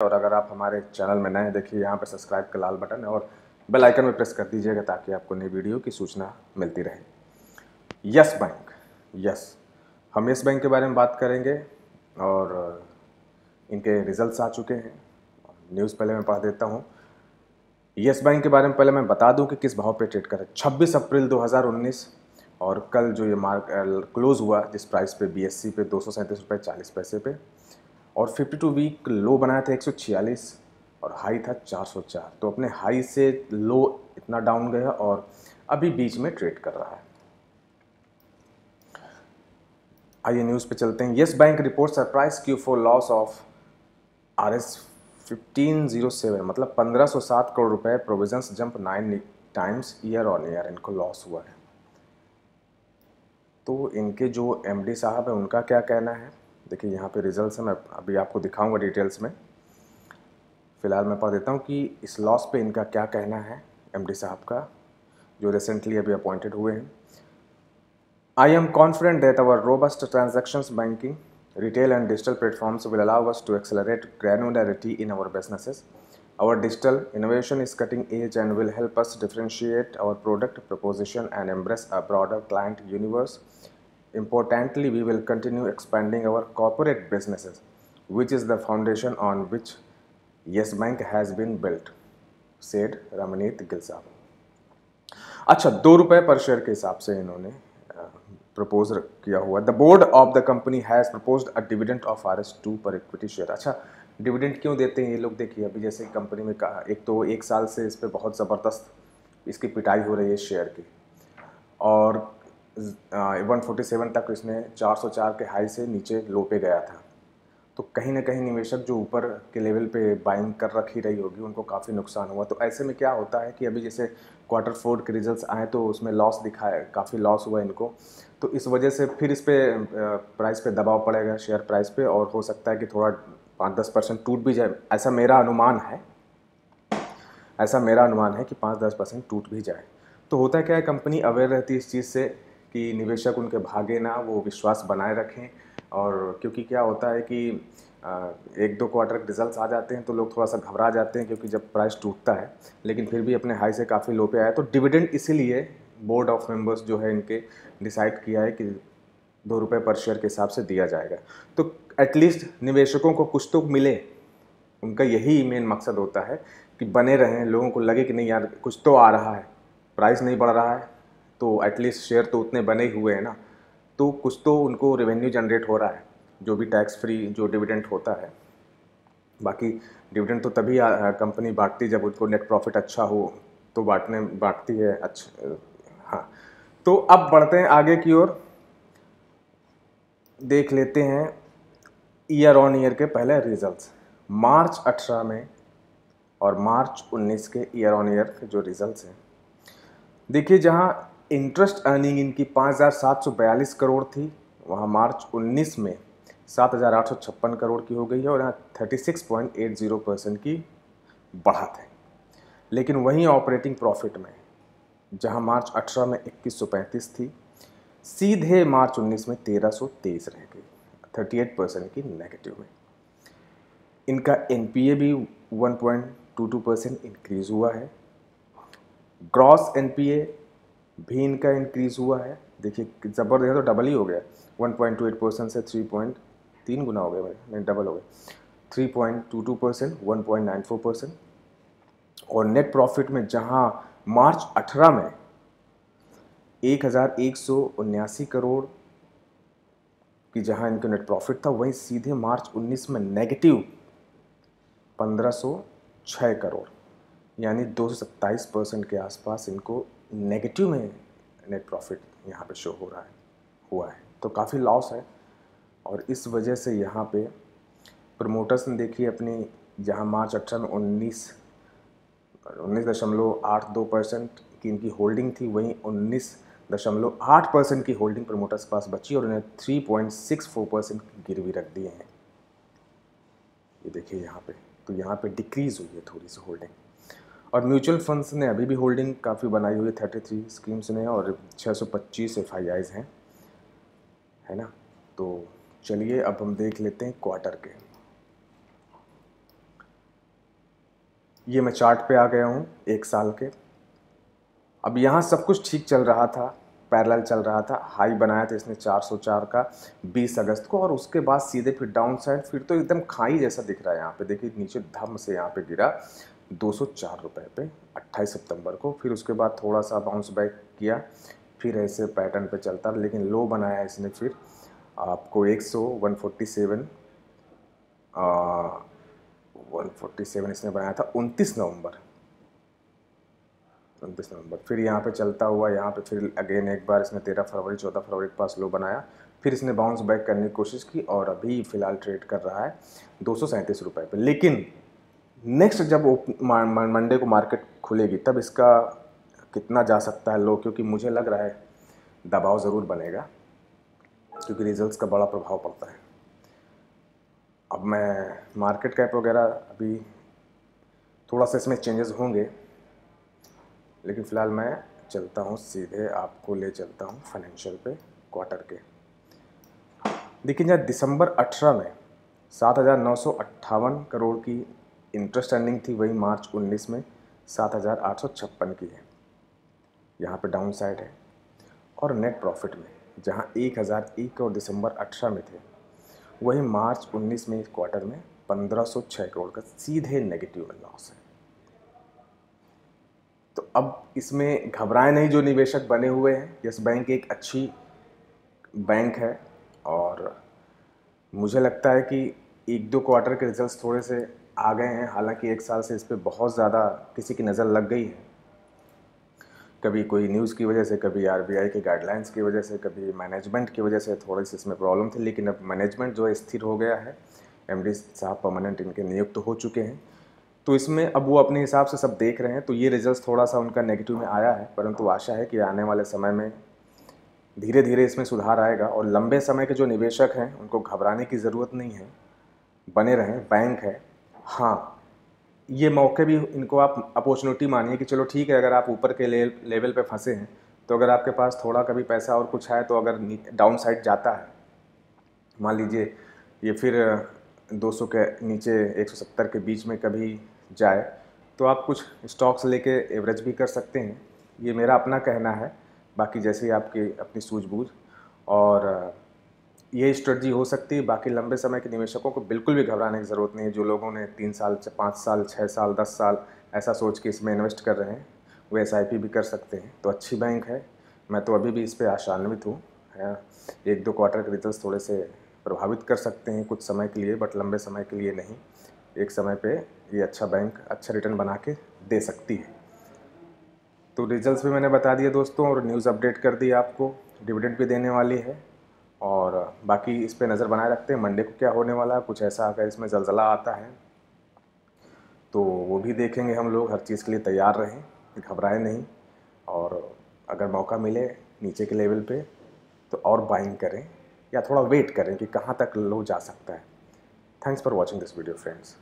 और अगर आप हमारे चैनल में नए हैं, देखिए यहाँ पर सब्सक्राइब का लाल बटन है और बेल आइकन में प्रेस कर दीजिएगा ताकि आपको नई वीडियो की सूचना मिलती रहे। Yes Bank, yes. हम यस बैंक के बारे में बात करेंगे और इनके रिजल्ट्स आ चुके हैं। न्यूज़ पहले मैं पढ़ देता हूँ। यस बैंक के बारे में पहले मैं बता दूँ कि किस भाव पे ट्रेड करें 26 अप्रैल 2019 और कल जो ये मार्क क्लोज हुआ, जिस प्राइस पे बीएससी पे, दो सौ पैसे पे और 52 वीक लो बनाया था 146 और हाई था 404 तो अपने हाई से लो इतना डाउन गया और अभी बीच में ट्रेड कर रहा है। आइए न्यूज़ पे चलते हैं। Yes Bank report surprise Q four loss of R S fifteen zero seven मतलब 1507 करोड़ रुपए provisions jump nine times year on year इनको लॉस हुआ है। तो इनके जो एमडी साहब हैं, उनका क्या कहना है? देखिए, यहाँ पे रिज़ल्ट हैं, मैं अभी आपको दिखाऊँगा डिटेल्स में। फ़िलहाल मैं पढ़ देता हूँ कि इस लॉस पे इनका क्या कहना है एमडी साहब का, जो रिसेंटली अभी अपॉइंटेड हुए हैं। I am confident that our robust transaction banking retail and digital platforms will allow us to accelerate granularity in our businesses our digital innovation is cutting edge and will help us differentiate our product proposition and embrace a broader client universe Importantly, we will continue expanding our corporate businesses, which is the foundation on which Yes Bank has been built, said Ramaneet Gilsab. अच्छा दो रुपए पर share के हिसाब से इन्होंने propose किया हुआ। The board of the company has propose a dividend of R S two per equity share अच्छा डिविडेंट क्यों देते हैं ये लोग? देखिए अभी जैसे कंपनी में कहा एक तो एक साल से इस पर बहुत ज़बरदस्त इसकी पिटाई हो रही है शेयर की। और वन फोर्टी सेवन तक इसने 404 के हाई से नीचे लो पे गया था। तो कहीं ना कहीं निवेशक जो ऊपर के लेवल पे बाइंग कर रखी रही होगी, उनको काफ़ी नुकसान हुआ। तो ऐसे में क्या होता है कि अभी जैसे क्वार्टर फोर के रिजल्ट्स आए तो उसमें लॉस दिखाए काफ़ी लॉस हुआ इनको। तो इस वजह से फिर इस पर प्राइस पे दबाव पड़ेगा शेयर प्राइस पे, और हो सकता है कि थोड़ा पाँच दस परसेंट टूट भी जाए। ऐसा मेरा अनुमान है। ऐसा मेरा अनुमान है कि पाँच दस परसेंट टूट भी जाए। तो होता क्या है कंपनी अवेयर रहती है इस चीज़ से कि निवेशक उनके भागे ना, वो विश्वास बनाए रखें। और क्योंकि क्या होता है कि एक दो क्वार्टर रिजल्ट्स आ जाते हैं तो लोग थोड़ा सा घबरा जाते हैं क्योंकि जब प्राइस टूटता है, लेकिन फिर भी अपने हाई से काफ़ी लो पे आया तो डिविडेंड इसीलिए बोर्ड ऑफ़ मेंबर्स जो है इनके डिसाइड किया है कि दो रुपये पर शेयर के हिसाब से दिया जाएगा। तो एटलीस्ट निवेशकों को कुछ तो मिले। उनका यही मेन मकसद होता है कि बने रहें, लोगों को लगे कि नहीं यार, कुछ तो आ रहा है। प्राइस नहीं बढ़ रहा है। तो एटलीस्ट शेयर तो उतने बने हुए हैं ना। तो कुछ तो उनको रेवेन्यू जनरेट हो रहा है, जो भी टैक्स फ्री जो डिविडेंट होता है। बाकी डिविडेंड तो तभी कंपनी बांटती जब उनको नेट प्रॉफिट अच्छा हो तो बांटने, बांटती है अच्छा हाँ। तो अब बढ़ते हैं आगे की ओर। देख लेते हैं ईयर ऑन ईयर के पहले रिजल्ट्स मार्च 18 में और मार्च 19 के ईयर ऑन ईयर के जो रिजल्ट्स हैं। देखिए जहाँ इंटरेस्ट अर्निंग इनकी पाँच हज़ार सात सौ बयालीस करोड़ थी। वहाँ मार्च 19 में सात हज़ार आठ सौ छप्पन करोड़ की हो गई है और यहाँ thirty six point eight zero percent की बढ़त है। लेकिन वहीं ऑपरेटिंग प्रॉफिट में, जहाँ मार्च 18 में इक्कीस थी, सीधे मार्च 19 में तेरह सौ तेईस रह गई, थर्टी एट परसेंट की नेगेटिव में। इनका एनपीए भी one point two two percent increase हुआ है। ग्रॉस एनपीए भी इनका इंक्रीज़ हुआ है। देखिए ज़बरदस्त तो डबल ही हो गया। 1.28 परसेंट से 3 पॉइंट तीन गुना हो गया भाई। नहीं डबल हो गया। 3.22 percent one point nine four percent और नेट प्रॉफिट में जहाँ मार्च 18 में एक हज़ार एक सौ उन्यासी करोड़ की जहाँ इनका नेट प्रॉफिट था, वहीं सीधे मार्च 19 में नेगेटिव 1506 करोड़। यानी दो परसेंट के आसपास इनको नेगेटिव में नेट प्रॉफिट यहाँ पे शो हो रहा है, हुआ है। तो काफ़ी लॉस है और इस वजह से यहाँ पे प्रमोटर्स ने देखी अपनी, जहाँ मार्च अठारह में उन्नीस उन्नीस दशमलव आठ दो परसेंट की इनकी होल्डिंग थी, वहीं उन्नीस दशमलव आठ परसेंट की होल्डिंग प्रमोटर्स के पास बची और उन्हें three point six four percent गिरवी रख दिए हैं। ये देखिए यहाँ पे तो यहाँ पे डिक्रीज़ हुई है थोड़ी सी होल्डिंग और म्यूचुअल फंड्स ने अभी भी होल्डिंग काफ़ी बनाई हुई है थर्टी थ्री स्कीम्स ने और छः सौ पच्चीस एफ़ आई आईज हैं, है ना? तो चलिए अब हम देख लेते हैं क्वार्टर के। ये मैं चार्ट पे आ गया हूँ, एक साल के। अब यहाँ सब कुछ ठीक चल रहा था पैरेलल चल रहा था हाई बनाया था इसने 404 का 20 अगस्त को और उसके बाद सीधे फिर डाउन साइड फिर तो एकदम खाई जैसा दिख रहा है यहाँ पे। देखिए नीचे धम से यहाँ पे गिरा। दो रुपये पे, अट्ठाईस सितंबर को। फिर उसके बाद थोड़ा सा बाउंस बैक किया, फिर ऐसे पैटर्न पे चलता लेकिन लो बनाया इसने फिर। आपको एक सौ one forty seven one forty seven इसने बनाया था उनतीस नवंबर। उनतीस नवंबर। फिर यहाँ पे चलता हुआ, यहाँ पे फिर अगेन एक बार इसने तेरह फरवरी, चौदह फरवरी के पास लो बनाया। फिर इसने बाउंस बैक करने की कोशिश की और अभी फ़िलहाल ट्रेड कर रहा है दो सौ सैंतीस रुपये लेकिन नेक्स्ट जब मंडे को मार्केट खुलेगी, तब इसका कितना जा सकता है लो क्योंकि मुझे लग रहा है दबाव ज़रूर बनेगा, क्योंकि रिजल्ट्स का बड़ा प्रभाव पड़ता है। अब मैं मार्केट कैप वगैरह अभी थोड़ा सा इसमें चेंजेस होंगे, लेकिन फ़िलहाल मैं चलता हूँ सीधे आपको ले चलता हूँ फाइनेंशियल पे क्वार्टर के। देखिए जहाँ दिसंबर 18 में सात हज़ार नौ सौ अट्ठावन करोड़ की इंटरेस्ट अर्निंग थी वही मार्च 19 में सात हज़ार आठ सौ छप्पन की है। यहाँ पे डाउन साइड है। और नेट प्रॉफिट में, जहाँ एक हज़ार एक करोड़ दिसंबर अठारह में थे, वही मार्च 19 में इस क्वार्टर में पंद्रह सौ छः करोड़ का सीधे नेगेटिव लॉस है। तो अब इसमें घबराए नहीं जो निवेशक बने हुए हैं। यस बैंक एक अच्छी बैंक है और मुझे लगता है कि एक दो क्वार्टर के रिजल्ट्स थोड़े से आ गए हैं। हालाँकि एक साल से इस पर बहुत ज़्यादा किसी की नज़र लग गई है। कभी कोई न्यूज़ की वजह से, कभी आरबीआई के गाइडलाइंस की वजह से, कभी मैनेजमेंट की वजह से थोड़ी सी इसमें प्रॉब्लम थी, लेकिन अब मैनेजमेंट जो है स्थिर हो गया है। एमडी साहब परमानेंट इनके नियुक्त तो हो चुके हैं। तो इसमें अब वो अपने हिसाब से सब देख रहे हैं। तो ये रिज़ल्ट थोड़ा सा उनका नेगेटिव में आया है, परंतु आशा है कि आने वाले समय में धीरे धीरे इसमें सुधार आएगा और लंबे समय के जो निवेशक हैं, उनको घबराने की ज़रूरत नहीं है। बने रहें, बैंक है। हाँ ये मौके भी इनको आप अपॉर्चुनिटी मानिए कि चलो ठीक है अगर आप ऊपर के ले, लेवल पे फंसे हैं तो अगर आपके पास थोड़ा कभी पैसा और कुछ है तो अगर डाउन साइड जाता है मान लीजिए ये फिर 200 के नीचे 170 के बीच में कभी जाए तो आप कुछ स्टॉक्स लेके एवरेज भी कर सकते हैं। ये मेरा अपना कहना है बाकी जैसे ही आपकी अपनी सूझबूझ और ये स्ट्रेटजी हो सकती है, बाकी लंबे समय के निवेशकों को बिल्कुल भी घबराने की ज़रूरत नहीं है। जो लोगों ने तीन साल पाँच साल छः साल, दस साल ऐसा सोच के इसमें इन्वेस्ट कर रहे हैं, वो एसआईपी भी कर सकते हैं। तो अच्छी बैंक है। मैं तो अभी भी इस पर आशान्वित हूँ एक दो क्वार्टर के रिज़ल्ट थोड़े से प्रभावित कर सकते हैं कुछ समय के लिए बट लंबे समय के लिए नहीं। एक समय पे ये अच्छा बैंक अच्छा रिटर्न बना के दे सकती है। तो रिजल्ट्स भी मैंने बता दिए दोस्तों, और न्यूज़ अपडेट कर दी आपको। डिविडेंड भी देने वाली है। और बाकी इस पर नज़र बनाए रखते हैं। मंडे को क्या होने वाला है? कुछ ऐसा अगर इसमें जलजला आता है तो वो भी देखेंगे हम लोग। हर चीज़ के लिए तैयार रहें घबराएँ नहीं। और अगर मौका मिले नीचे के लेवल पे तो और बाइंग करें या थोड़ा वेट करें कि कहाँ तक लो जा सकता है। Thanks for watching this video friends